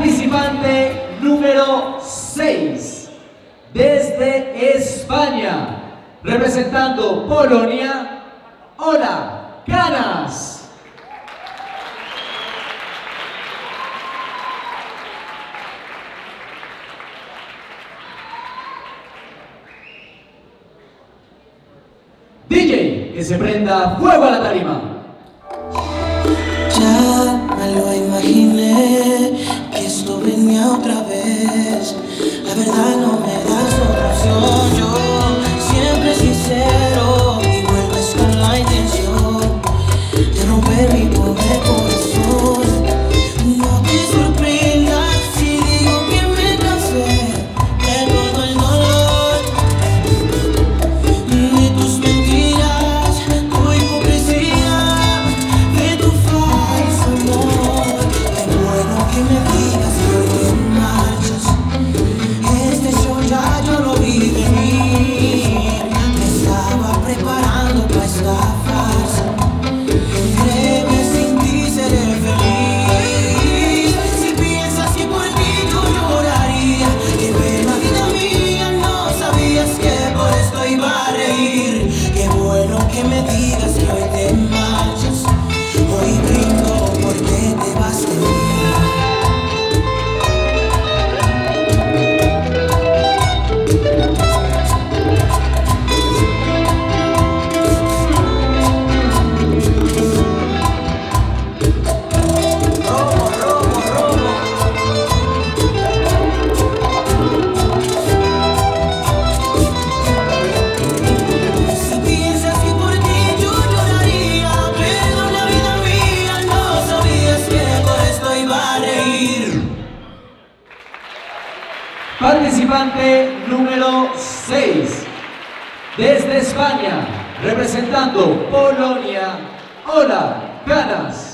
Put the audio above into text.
Participante número 6, desde España, representando Polonia, Hola Canas. DJ, que se prenda fuego a la tarima. Ya me lo imaginé. But I know Participante número 6, desde España, representando Polonia, Hola Ganas.